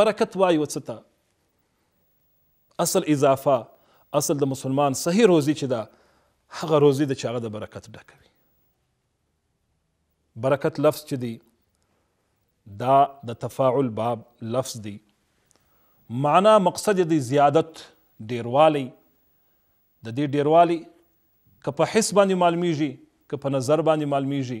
برکت وایو څه ته اصل اضافه اصل د مسلمان صحیح روزي چې ده هغه روزي د چې هغه د برکت ډکه وي برکت لفظ چې دی دا د تفاعل باب لفظ دی معنا مقصد دی زیادت ډیروالی د دې ډیروالی که په حس باندې معلومیږي که په نظر باندې معلومیږي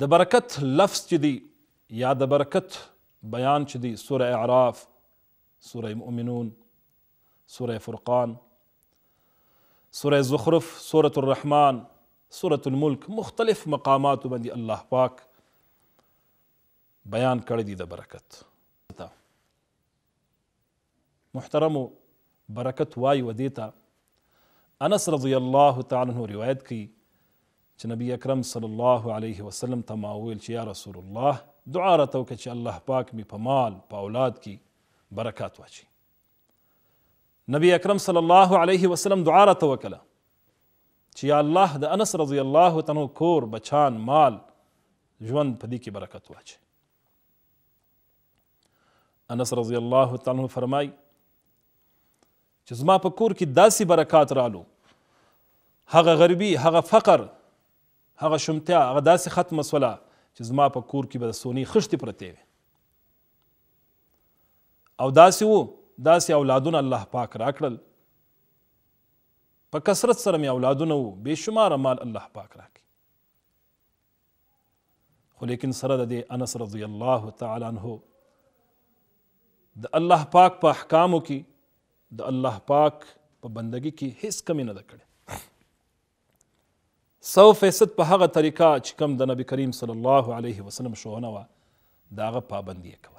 د برکت لفظ چې دی یا د برکت بیان چې دی سوره اعراف سوره مؤمنون سوره فرقان سوره زخرف سوره الرحمن سوره الملک مختلف مقامات باندې الله پاک بیان کړی دی د برکت محترمو برکت وای و دې ته انس رضی الله تعالی عنه روایت کوي چې نبی اکرم صلی الله علیه وسلم ته ما وویل چې یا رسول الله دعا راته وکړه چې الله پاک مې په مال په اولاد کې برکات واچي نبی اکرم صلی الله علیه وسلم دعا راته وکړه چې یا الله د انس رضی الله تعالی کور بچان مال ژوند په دې کې برکت واچي انس رضی الله تعالی عنه فرمای چې زما په کور کې داسې برکات رالو هغه غربي هغه فقر هغه شمتیا هغه داسې ختم سوله چې زما په کور کې به سونی خشتې پرتې وي او داسې وو داسې اولادونه الله پاک راکړل په کثرت سره مې اولادونه وو بې شماره مال الله پاک راکړي خو لیکن سره د دې انس رضی الله تعالی عنہ د الله پاک په احکامو کې د الله پاک په بندګۍ کې هیڅ کمی نه ده کړې سو فیصد په هغه طریقه چې کوم د نبی کریم صلی الله علیه وسلم ښوونه وه د هغه پابندي یې کوله